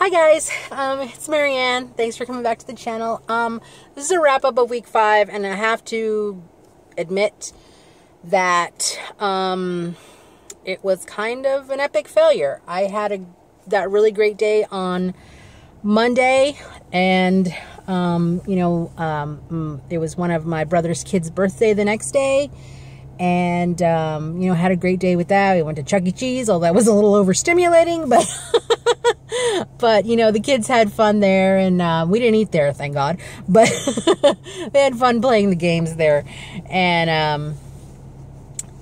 Hi guys, um, it's MaryAnn. Thanks for coming back to the channel. Um, this is a wrap up of week five, and I have to admit that um, it was kind of an epic failure. I had a that really great day on Monday, and um, you know, um, mm, it was one of my brother's kids' birthday the next day and um, you know had a great day with that. We went to Chuck E. Cheese, although that was a little overstimulating, but but you know the kids had fun there, and uh, we didn't eat there, thank God. But they had fun playing the games there, and um,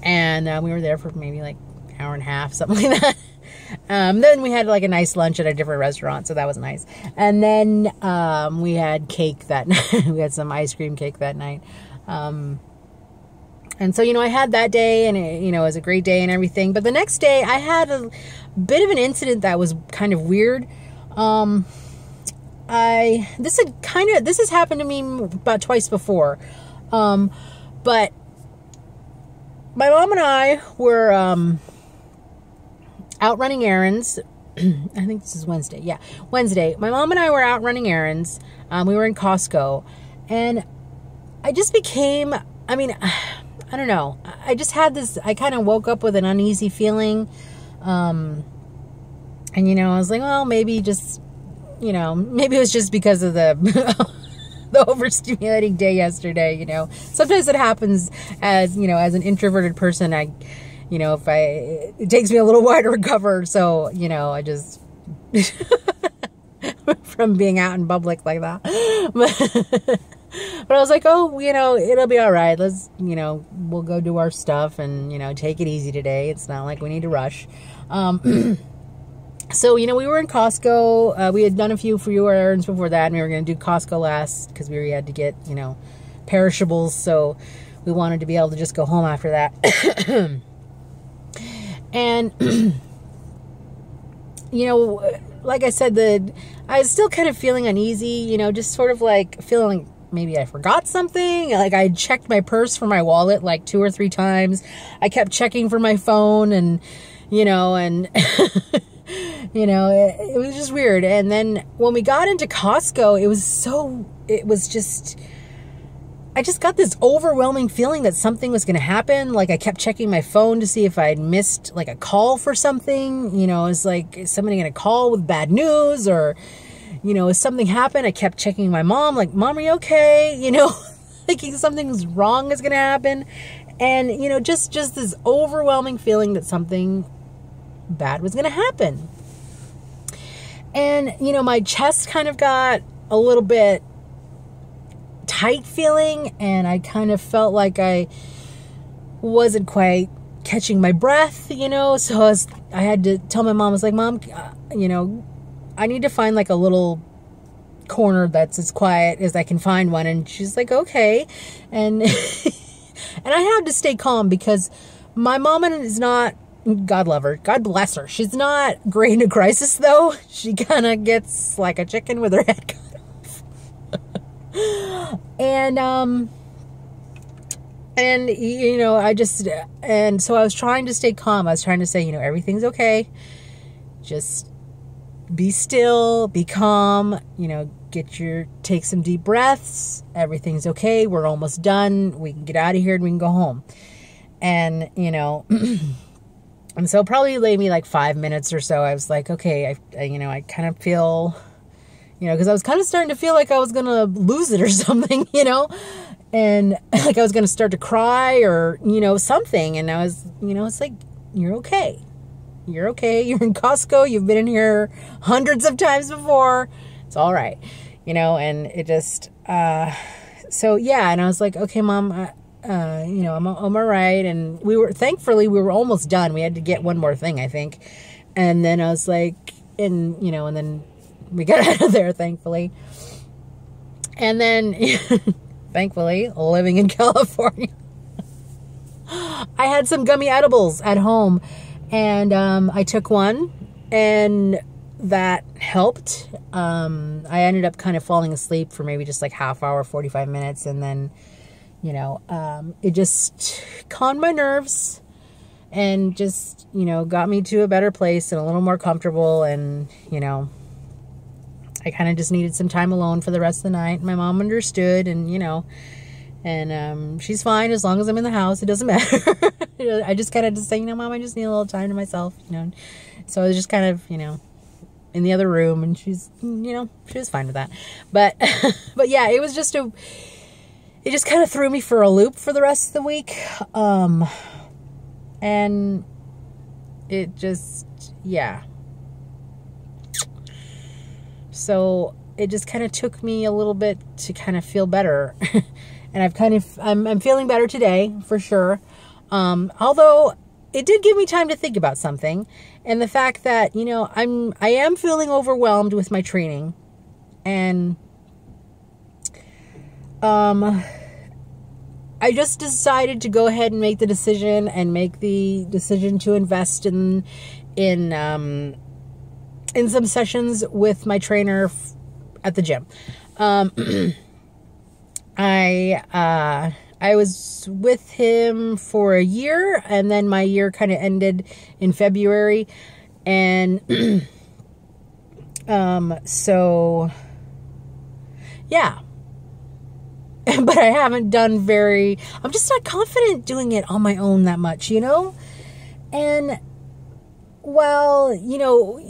and uh, we were there for maybe like an hour and a half, something like that. Um, then we had like a nice lunch at a different restaurant, so that was nice. And then um, we had cake that night. we had some ice cream cake that night. Um, and so, you know, I had that day and it, you know, it was a great day and everything. But the next day I had a bit of an incident that was kind of weird. Um, I, this had kind of, this has happened to me about twice before. Um, but my mom and I were, um, out running errands. I think this is Wednesday. Yeah, Wednesday. My mom and I were out running errands. Um, we were in Costco and I just became, I mean, I don't know. I just had this, I kind of woke up with an uneasy feeling. Um, and, you know, I was like, well, maybe just, you know, maybe it was just because of the, the overstimulating day yesterday, you know. Sometimes it happens as, you know, as an introverted person, I, you know, if I, it takes me a little while to recover. So, you know, I just, from being out in public like that. I was like, oh, you know, it'll be all right. Let's, you know, we'll go do our stuff and, you know, take it easy today. It's not like we need to rush. Um, so, you know, we were in Costco. Uh, we had done a few few errands before that, and we were going to do Costco last because we had to get, you know, perishables. So we wanted to be able to just go home after that. and, you know, like I said, the I was still kind of feeling uneasy, you know, just sort of like feeling maybe I forgot something. Like I checked my purse for my wallet like two or three times. I kept checking for my phone and, you know, and, you know, it, it, was just weird. And then when we got into Costco, it was so, it was just, I just got this overwhelming feeling that something was going to happen. Like I kept checking my phone to see if I had missed like a call for something. You know, it's like, is somebody going to call with bad news or, you know, if something happened, I kept checking my mom, like, Mom, are you okay? You know, thinking something's wrong is going to happen. And, you know, just, just this overwhelming feeling that something bad was going to happen. And, you know, my chest kind of got a little bit tight feeling, and I kind of felt like I wasn't quite catching my breath, you know. So I, was, I had to tell my mom, I was like, Mom, uh, you know, I need to find like a little corner that's as quiet as I can find one. And she's like, okay. And, and I had to stay calm because my mom is not, God love her, God bless her. She's not great in a crisis though. She kind of gets like a chicken with her head cut off. and, um, and you know, I just, and so I was trying to stay calm. I was trying to say, you know, everything's okay. Just be still, be calm, you know, get your, take some deep breaths. Everything's okay. We're almost done. We can get out of here and we can go home. And, you know, and so probably lay me like five minutes or so. I was like, okay, I, I you know, I kind of feel, you know, because I was kind of starting to feel like I was going to lose it or something, you know, and like I was going to start to cry or, you know, something. And I was, you know, it's like, you're okay you're okay. You're in Costco. You've been in here hundreds of times before. It's all right. You know, and it just, uh, so yeah. And I was like, okay, mom, uh, uh, you know, I'm, I'm all right. And we were, thankfully, we were almost done. We had to get one more thing, I think. And then I was like, and, you know, and then we got out of there, thankfully. And then, thankfully, living in California, I had some gummy edibles at home and um, I took one, and that helped. Um, I ended up kind of falling asleep for maybe just like half hour, 45 minutes, and then, you know, um, it just calmed my nerves and just, you know, got me to a better place and a little more comfortable and, you know, I kind of just needed some time alone for the rest of the night. My mom understood, and you know, and um, she's fine as long as I'm in the house. It doesn't matter. I just kind of just say, you know, mom, I just need a little time to myself, you know. So I was just kind of, you know, in the other room, and she's, you know, she was fine with that. But, but yeah, it was just a, it just kind of threw me for a loop for the rest of the week, um, and it just, yeah. So it just kind of took me a little bit to kind of feel better. and I've kind of, I'm, I'm feeling better today for sure. Um, although it did give me time to think about something and the fact that, you know, I'm, I am feeling overwhelmed with my training and, um, I just decided to go ahead and make the decision and make the decision to invest in, in, um, in some sessions with my trainer at the gym. Um, I uh, I was with him for a year, and then my year kind of ended in February, and um, so yeah. but I haven't done very. I'm just not confident doing it on my own that much, you know. And well, you know,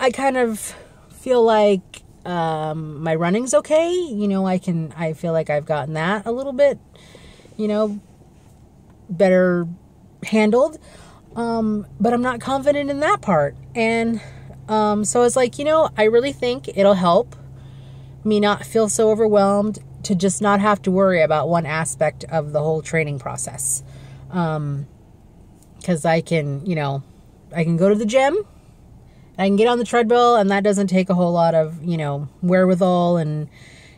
I kind of feel like um, my running's okay. You know, I can, I feel like I've gotten that a little bit, you know, better handled. Um, but I'm not confident in that part. And um, so it's like, you know, I really think it'll help me not feel so overwhelmed to just not have to worry about one aspect of the whole training process. Um, cause I can, you know, I can go to the gym I can get on the treadmill and that doesn't take a whole lot of, you know, wherewithal and,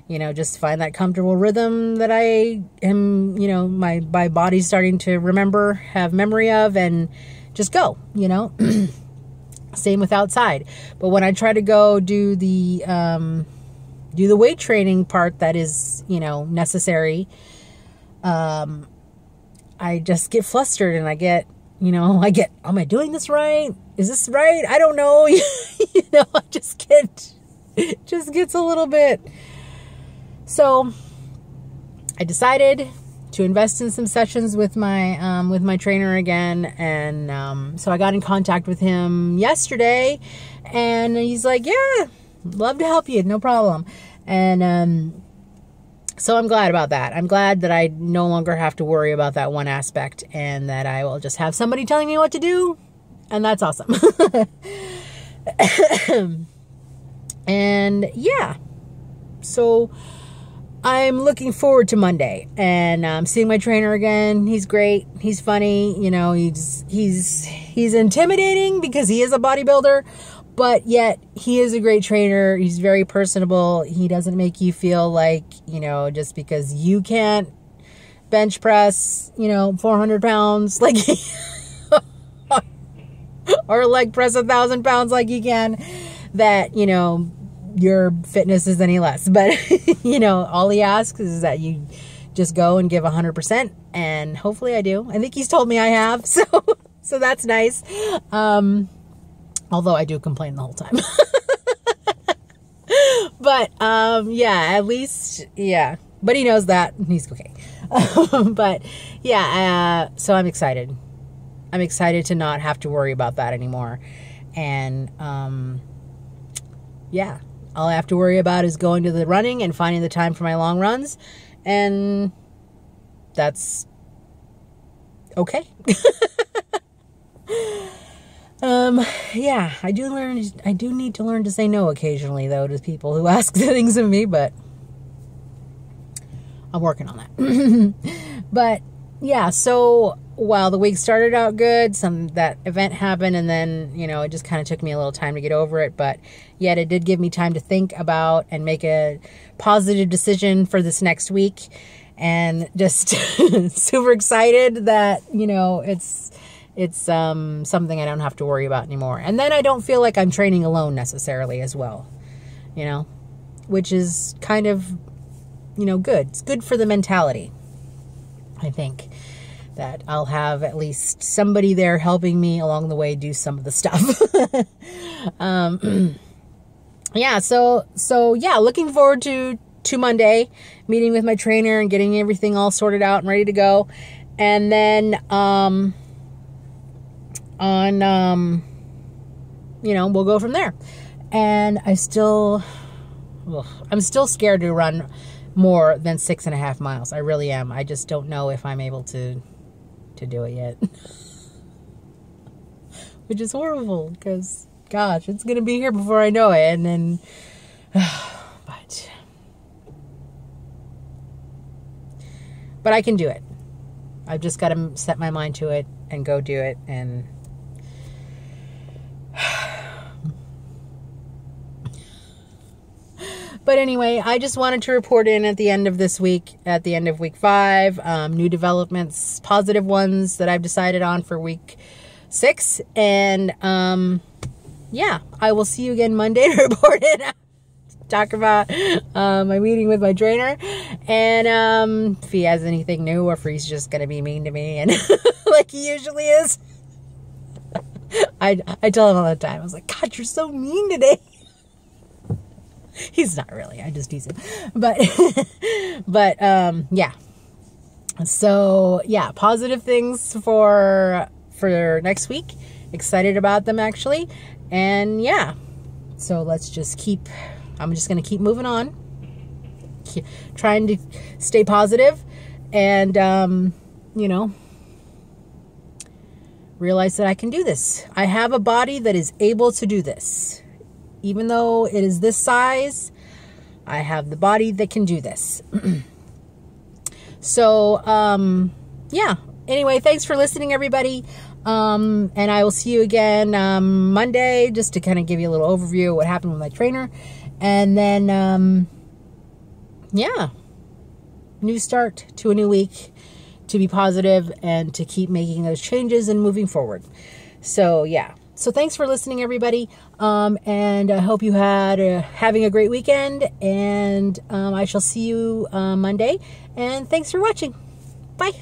you know, just find that comfortable rhythm that I am, you know, my, my body's starting to remember, have memory of, and just go, you know. Same with outside. But when I try to go do the, um, do the weight training part that is, you know, necessary, um, I just get flustered and I get, you know, I get, am I doing this right? Is this right? I don't know. you know, I just get, just gets a little bit. So I decided to invest in some sessions with my um, with my trainer again, and um, so I got in contact with him yesterday, and he's like, "Yeah, love to help you, no problem." And um, so I'm glad about that. I'm glad that I no longer have to worry about that one aspect and that I will just have somebody telling me what to do. And that's awesome. and yeah. So I'm looking forward to Monday and um, seeing my trainer again. He's great. He's funny. You know, he's he's he's intimidating because he is a bodybuilder, but yet he is a great trainer. He's very personable. He doesn't make you feel like, you know, just because you can't bench press, you know, 400 pounds, like, or leg press a thousand pounds like you can, that, you know, your fitness is any less. But, you know, all he asks is that you just go and give 100%. And hopefully I do. I think he's told me I have. So, so that's nice. Um, Although I do complain the whole time. but um, yeah, at least, yeah. But he knows that. He's okay. but yeah, uh, so I'm excited. I'm excited to not have to worry about that anymore. And um, yeah, all I have to worry about is going to the running and finding the time for my long runs. And that's okay. Um, yeah, I do learn, I do need to learn to say no occasionally, though, to people who ask things of me, but I'm working on that. but yeah, so while the week started out good, some that event happened, and then you know it just kind of took me a little time to get over it. But yet it did give me time to think about and make a positive decision for this next week, and just super excited that you know it's it's um, something I don't have to worry about anymore. And then I don't feel like I'm training alone necessarily as well, you know, which is kind of, you know, good. It's good for the mentality, I think, that I'll have at least somebody there helping me along the way do some of the stuff. um, yeah, so so yeah, looking forward to to Monday, meeting with my trainer and getting everything all sorted out and ready to go. And then um on um you know, we'll go from there. And I still ugh, I'm still scared to run more than six and a half miles. I really am. I just don't know if I'm able to to do it yet. Which is horrible because gosh, it's gonna be here before I know it, and then but but I can do it. I've just got to set my mind to it and go do it and But anyway, I just wanted to report in at the end of this week, at the end of week five, um, new developments, positive ones that I've decided on for week six. And um, yeah, I will see you again Monday to report in. Talk about uh, my meeting with my trainer and um, if he has anything new or if he's just going to be mean to me and like he usually is. I, I tell him all the time, I was like, God, you're so mean today. He's not really, I just tease him. But, but, um, yeah. So, yeah, positive things for, for next week. Excited about them actually. And yeah, so let's just keep, I'm just going to keep moving on, keep trying to stay positive and, um, you know, realize that I can do this. I have a body that is able to do this. Even though it is this size, I have the body that can do this. so, um, yeah. Anyway, thanks for listening, everybody. Um, and I will see you again um, Monday just to kind of give you a little overview of what happened with my trainer. And then, um, yeah, new start to a new week to be positive and to keep making those changes and moving forward. So, yeah. So, thanks for listening, everybody. Um, and I hope you had a, having a great weekend. And um, I shall see you uh, Monday. And thanks for watching. Bye.